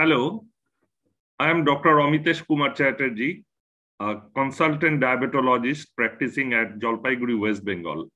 Hello, I am Dr. Amitesh Kumar Chatterjee, a consultant diabetologist practicing at Jalpaiguri, West Bengal.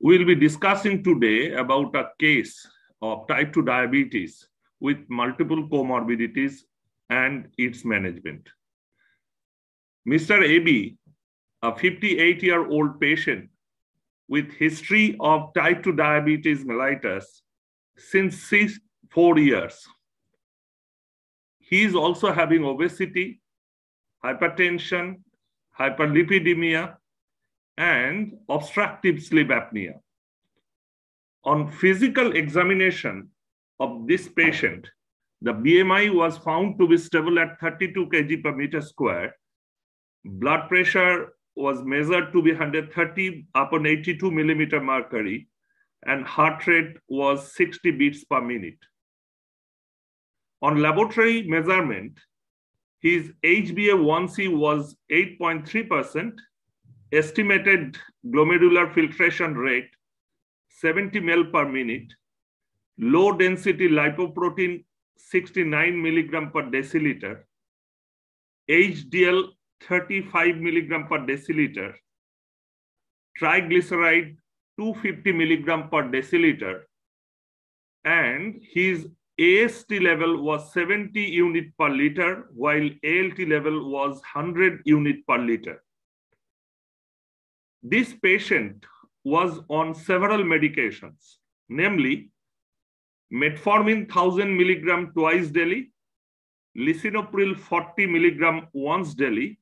We'll be discussing today about a case of type 2 diabetes with multiple comorbidities and its management. Mr. AB, a 58 year old patient with history of type 2 diabetes mellitus since six, four years. He is also having obesity, hypertension, hyperlipidemia, and obstructive sleep apnea. On physical examination of this patient, the BMI was found to be stable at 32 kg per meter square. Blood pressure was measured to be 130 upon 82 millimeter mercury, and heart rate was 60 beats per minute. On laboratory measurement, his HbA1c was 8.3%, estimated glomerular filtration rate 70 ml per minute, low density lipoprotein 69 milligram per deciliter, HDL 35 milligram per deciliter, triglyceride 250 milligram per deciliter, and his AST level was 70 unit per liter, while ALT level was 100 unit per liter. This patient was on several medications, namely metformin 1000 milligram twice daily, lisinopril 40 milligram once daily,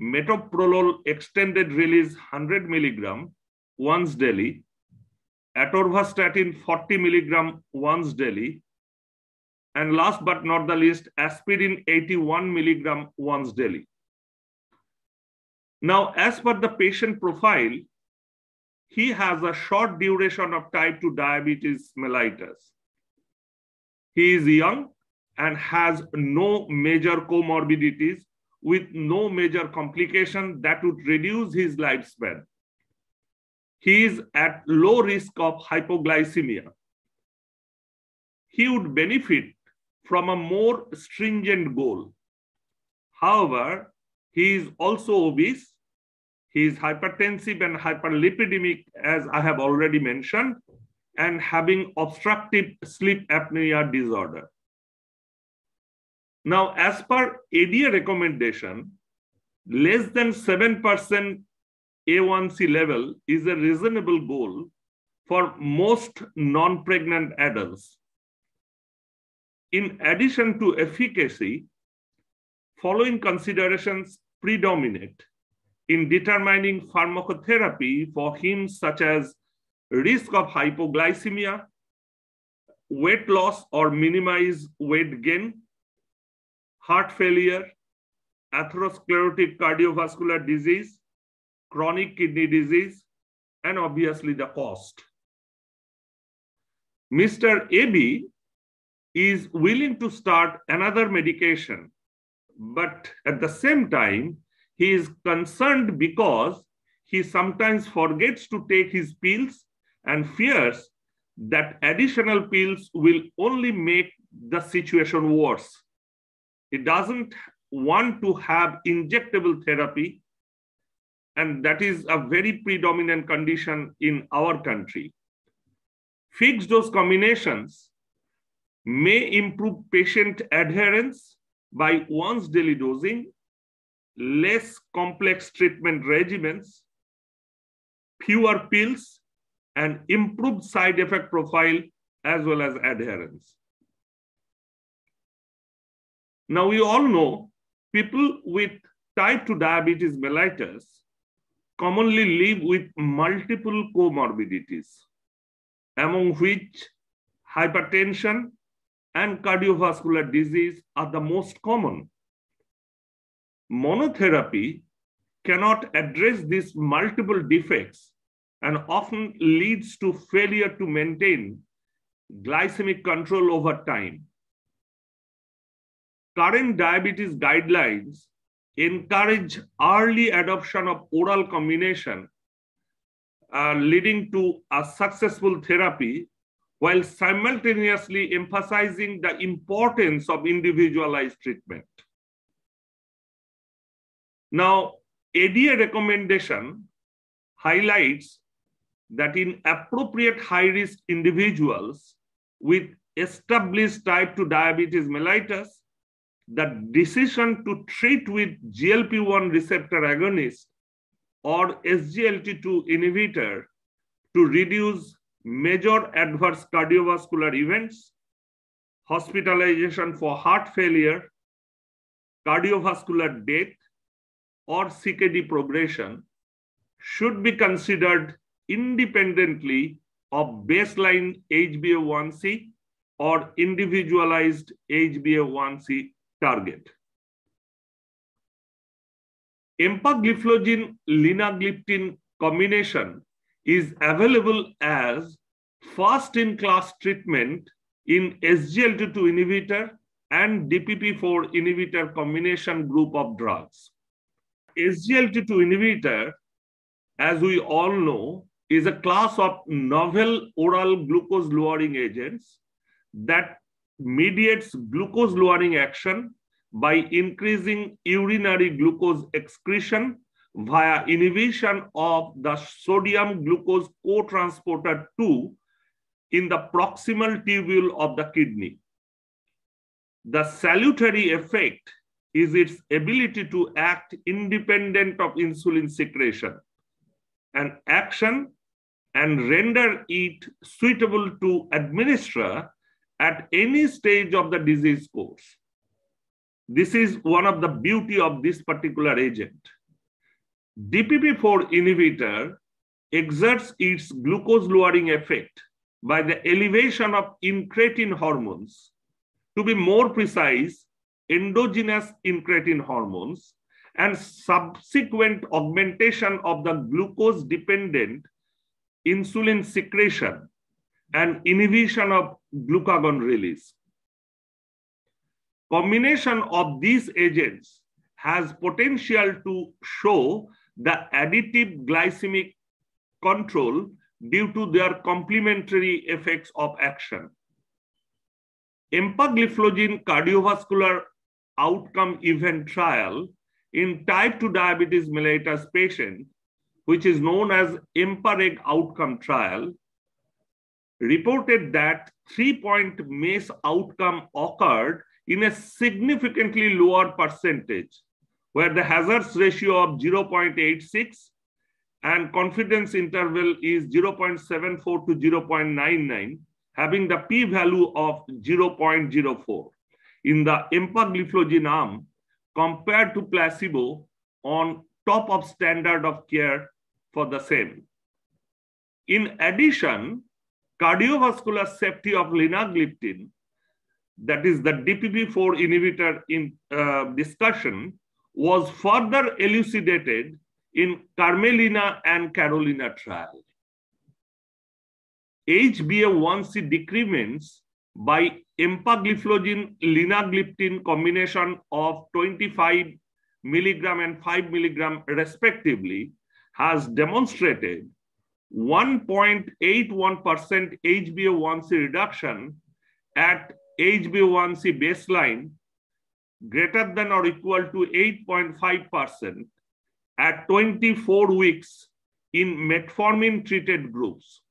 metoprolol extended release 100 milligram once daily, atorvastatin 40 milligram once daily, and last but not the least, aspirin 81 milligram once daily. Now, as per the patient profile, he has a short duration of type 2 diabetes mellitus. He is young and has no major comorbidities with no major complication that would reduce his lifespan. He is at low risk of hypoglycemia. He would benefit from a more stringent goal. However, he is also obese he is hypertensive and hyperlipidemic, as I have already mentioned, and having obstructive sleep apnea disorder. Now, as per ADA recommendation, less than 7% A1C level is a reasonable goal for most non-pregnant adults. In addition to efficacy, following considerations predominate in determining pharmacotherapy for him, such as risk of hypoglycemia, weight loss or minimize weight gain, heart failure, atherosclerotic cardiovascular disease, chronic kidney disease, and obviously the cost. Mr. AB is willing to start another medication, but at the same time, he is concerned because he sometimes forgets to take his pills and fears that additional pills will only make the situation worse. He doesn't want to have injectable therapy, and that is a very predominant condition in our country. Fixed dose combinations may improve patient adherence by once daily dosing less complex treatment regimens, fewer pills, and improved side effect profile as well as adherence. Now, we all know people with type 2 diabetes mellitus commonly live with multiple comorbidities, among which hypertension and cardiovascular disease are the most common monotherapy cannot address these multiple defects and often leads to failure to maintain glycemic control over time. Current diabetes guidelines encourage early adoption of oral combination uh, leading to a successful therapy while simultaneously emphasizing the importance of individualized treatment. Now, ADA recommendation highlights that in appropriate high risk individuals with established type 2 diabetes mellitus, the decision to treat with GLP 1 receptor agonist or SGLT2 inhibitor to reduce major adverse cardiovascular events, hospitalization for heart failure, cardiovascular death, or CKD progression should be considered independently of baseline HbA1c or individualized HbA1c target. Empagliflozin linagliptin combination is available as first-in-class treatment in SGLT2 inhibitor and DPP4 inhibitor combination group of drugs. SGLT2 inhibitor, as we all know, is a class of novel oral glucose lowering agents that mediates glucose lowering action by increasing urinary glucose excretion via inhibition of the sodium glucose co-transporter 2 in the proximal tubule of the kidney. The salutary effect is its ability to act independent of insulin secretion and action and render it suitable to administer at any stage of the disease course. This is one of the beauty of this particular agent. DPP4 inhibitor exerts its glucose lowering effect by the elevation of incretin hormones. To be more precise, endogenous incretin hormones and subsequent augmentation of the glucose dependent insulin secretion and inhibition of glucagon release. Combination of these agents has potential to show the additive glycemic control due to their complementary effects of action. Empagliflozin cardiovascular outcome event trial in type 2 diabetes mellitus patient, which is known as EMPA-REG outcome trial, reported that three-point MACE outcome occurred in a significantly lower percentage, where the hazards ratio of 0.86 and confidence interval is 0.74 to 0.99, having the p-value of 0.04 in the empagliflozin arm compared to placebo on top of standard of care for the same. In addition, cardiovascular safety of linagliptin, that is the DPP4 inhibitor in uh, discussion, was further elucidated in Carmelina and Carolina trial. HbA1c decrements by empagliflozin linagliptin combination of 25 milligram and 5 milligram respectively has demonstrated 1.81% HbA1c reduction at HbA1c baseline greater than or equal to 8.5% at 24 weeks in metformin treated groups.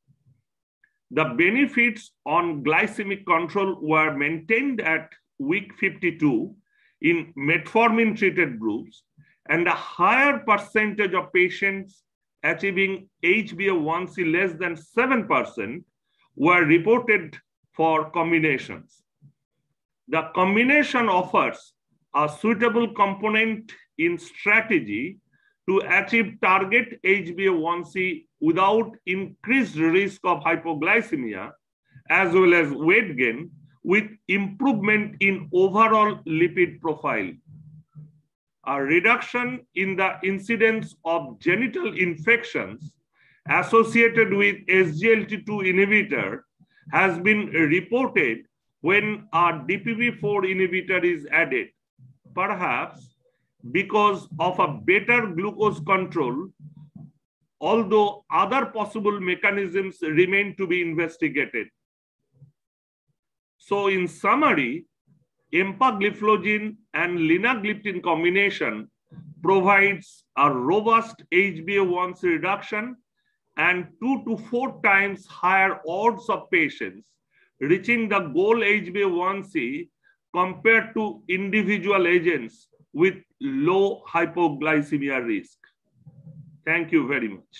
The benefits on glycemic control were maintained at week 52 in metformin treated groups, and a higher percentage of patients achieving HbA1c less than 7% were reported for combinations. The combination offers a suitable component in strategy to achieve target HbA1c without increased risk of hypoglycemia, as well as weight gain, with improvement in overall lipid profile. A reduction in the incidence of genital infections associated with SGLT2 inhibitor has been reported when a DPP4 inhibitor is added, perhaps because of a better glucose control, although other possible mechanisms remain to be investigated. So in summary, empagliflozin and linagliptin combination provides a robust HbA1c reduction and two to four times higher odds of patients reaching the goal HbA1c compared to individual agents with low hypoglycemia risk. Thank you very much.